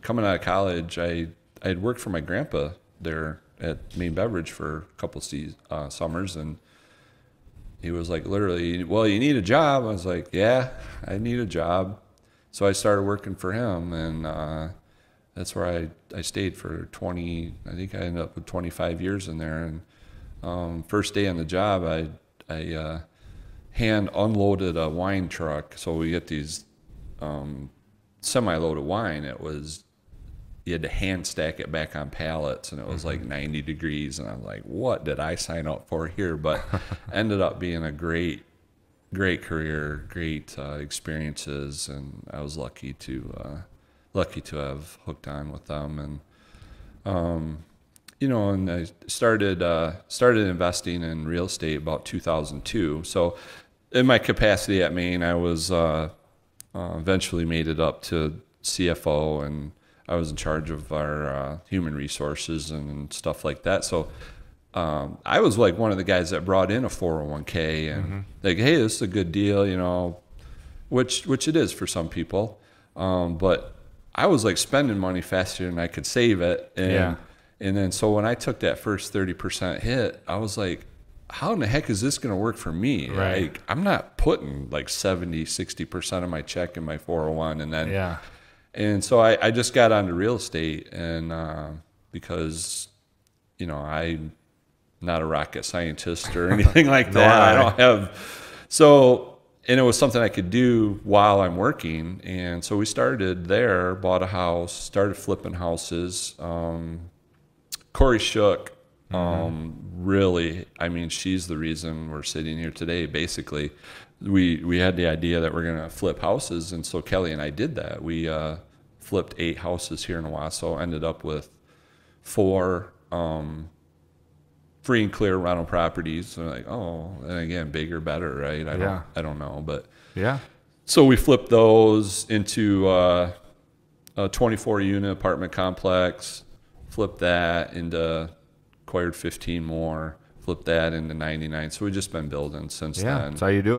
Coming out of college, I I had worked for my grandpa there at Main Beverage for a couple seasons, uh, summers, and he was like, literally, well, you need a job. I was like, yeah, I need a job. So I started working for him, and uh, that's where I, I stayed for 20. I think I ended up with 25 years in there. And um, first day on the job, I I uh, hand unloaded a wine truck. So we get these um, semi-loaded wine. It was you had to hand stack it back on pallets and it was like 90 degrees and i'm like what did i sign up for here but ended up being a great great career great uh, experiences and i was lucky to uh, lucky to have hooked on with them and um, you know and i started uh, started investing in real estate about 2002 so in my capacity at maine i was uh, eventually made it up to cfo and I was in charge of our uh, human resources and stuff like that. So um, I was like one of the guys that brought in a 401k and mm-hmm. like, hey, this is a good deal, you know, which which it is for some people. Um, but I was like spending money faster than I could save it, and yeah. and then so when I took that first 30% hit, I was like, how in the heck is this going to work for me? Right. Like, I'm not putting like 70, 60% of my check in my 401 and then yeah and so I, I just got onto real estate and uh, because you know I'm not a rocket scientist or anything like that. I don't have so and it was something I could do while I'm working. And so we started there, bought a house, started flipping houses. Um, Corey Shook, mm-hmm. um, really, I mean, she's the reason we're sitting here today, basically we we had the idea that we're gonna flip houses, and so Kelly and I did that. We uh, flipped eight houses here in Owasso. Ended up with four um, free and clear rental properties. So like, oh, and again, bigger, better, right? I don't, I don't know, but yeah. So we flipped those into uh, a 24 unit apartment complex. Flipped that into acquired 15 more. Flipped that into 99. So we've just been building since yeah, then. That's how you do it.